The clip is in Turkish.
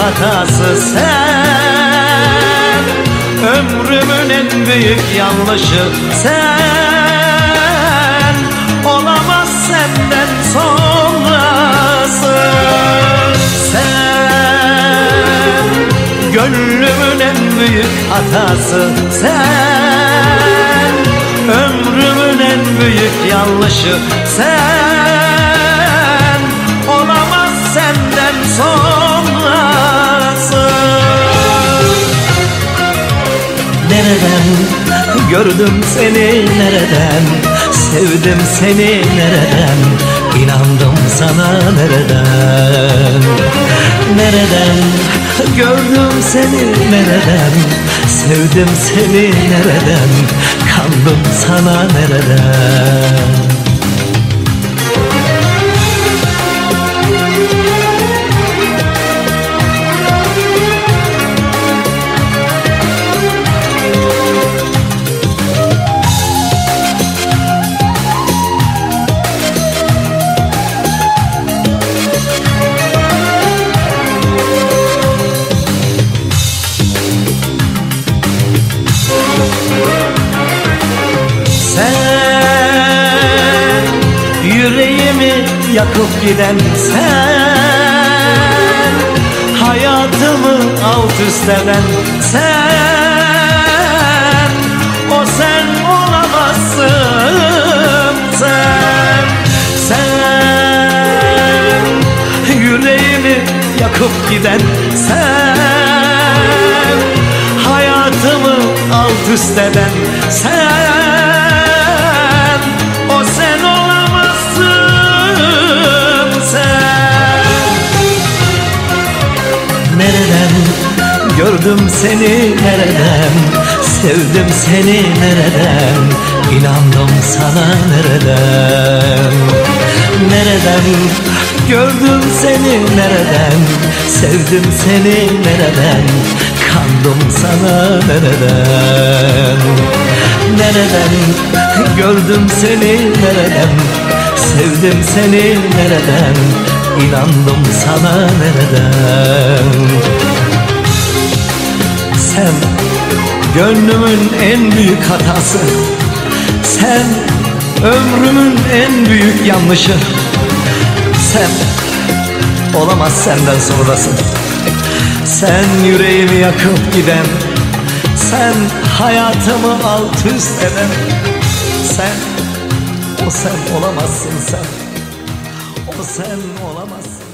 hatası sen. Ömrümün en büyük yanlışı sen. Olamaz senden sonrası Sen. Gönlümün en büyük hatası sen. Ömrümün en büyük yanlışı sen Nereden? Gördüm seni nereden? Sevdim seni nereden? İnandım sana nereden? Nereden? Gördüm seni nereden? Sevdim seni nereden? Kandım sana nereden yüreğimi yakıp giden sen? Hayatımı alt üst eden sen? O sen olamazsın sen. Sen yüreğimi yakıp giden sen? Hayatımı alt üst eden sen Nereden? Gördüm seni nereden? Sevdim seni nereden? İnandım sana nereden? Nereden? Gördüm seni nereden? Sevdim seni nereden? Kandım sana nereden? Nereden? Gördüm seni nereden? Sevdim seni nereden İnandım sana nereden? Sen gönlümün en büyük hatası. Sen ömrümün en büyük yanlışı. Sen olamaz senden sonrası Sen yüreğimi yakıp giden Sen hayatımı alt üst eden. Sen o sen olamazsın sen sen olamazsın